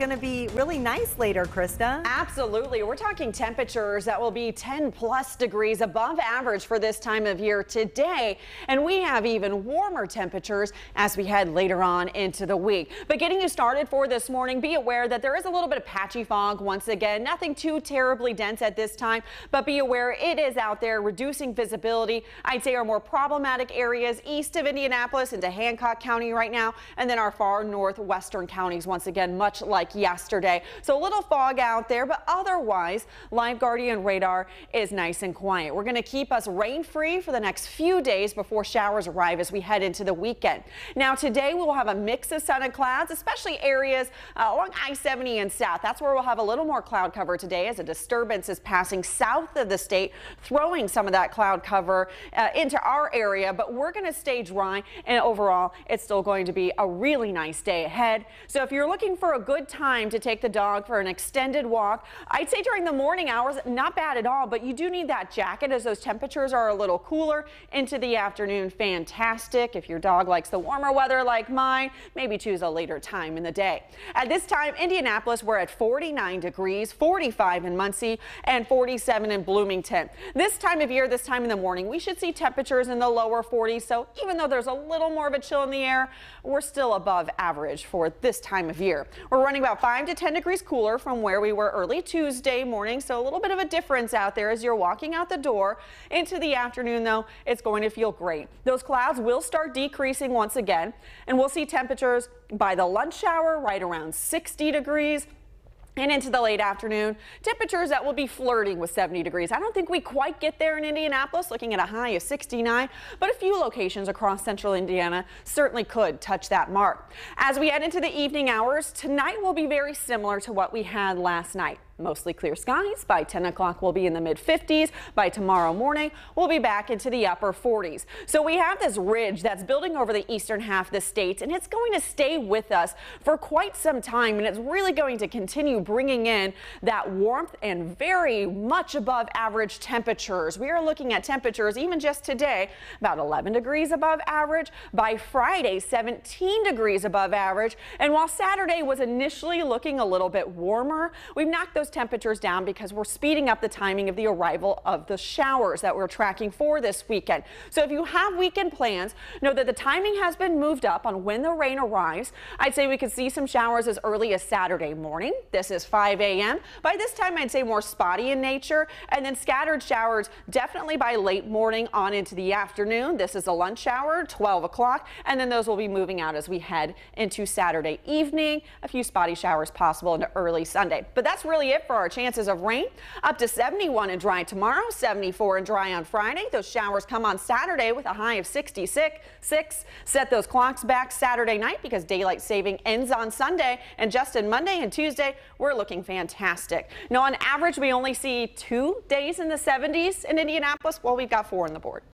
going to be really nice later, Krista. Absolutely. We're talking temperatures that will be 10 plus degrees above average for this time of year today. And we have even warmer temperatures as we head later on into the week. But getting you started for this morning, be aware that there is a little bit of patchy fog once again. Nothing too terribly dense at this time, but be aware it is out there reducing visibility. I'd say our more problematic areas east of Indianapolis into Hancock County right now, and then our far northwestern counties once again, much like like yesterday. So a little fog out there, but otherwise, Live Guardian radar is nice and quiet. We're going to keep us rain free for the next few days before showers arrive as we head into the weekend. Now today we will have a mix of sun and clouds, especially areas uh, along I-70 and south. That's where we'll have a little more cloud cover today as a disturbance is passing south of the state, throwing some of that cloud cover uh, into our area, but we're going to stay dry and overall it's still going to be a really nice day ahead. So if you're looking for a good time to take the dog for an extended walk. I'd say during the morning hours, not bad at all, but you do need that jacket as those temperatures are a little cooler into the afternoon. Fantastic. If your dog likes the warmer weather like mine, maybe choose a later time in the day. At this time, Indianapolis, we're at 49 degrees, 45 in Muncie, and 47 in Bloomington. This time of year, this time in the morning, we should see temperatures in the lower 40s. So even though there's a little more of a chill in the air, we're still above average for this time of year. We're running about 5 to 10 degrees cooler from where we were early Tuesday morning. So a little bit of a difference out there as you're walking out the door into the afternoon, though. It's going to feel great. Those clouds will start decreasing once again, and we'll see temperatures by the lunch hour right around 60 degrees and into the late afternoon. Temperatures that will be flirting with 70 degrees. I don't think we quite get there in Indianapolis, looking at a high of 69, but a few locations across central Indiana certainly could touch that mark. As we head into the evening hours, tonight will be very similar to what we had last night. Mostly clear skies. By 10 o'clock, we'll be in the mid 50s. By tomorrow morning, we'll be back into the upper 40s. So we have this ridge that's building over the eastern half of the state, and it's going to stay with us for quite some time, and it's really going to continue bringing in that warmth and very much above average temperatures. We are looking at temperatures even just today about 11 degrees above average. By Friday, 17 degrees above average. And while Saturday was initially looking a little bit warmer, we've knocked those those temperatures down because we're speeding up the timing of the arrival of the showers that we're tracking for this weekend. So if you have weekend plans, know that the timing has been moved up on when the rain arrives. I'd say we could see some showers as early as Saturday morning. This is 5 a.m. By this time, I'd say more spotty in nature and then scattered showers definitely by late morning on into the afternoon. This is a lunch hour, 12 o'clock, and then those will be moving out as we head into Saturday evening. A few spotty showers possible into early Sunday. But that's really it for our chances of rain. Up to 71 and dry tomorrow, 74 and dry on Friday. Those showers come on Saturday with a high of 66. Six. Set those clocks back Saturday night because daylight saving ends on Sunday. And just in Monday and Tuesday, we're looking fantastic. Now, on average, we only see two days in the 70s in Indianapolis. Well, we've got four on the board.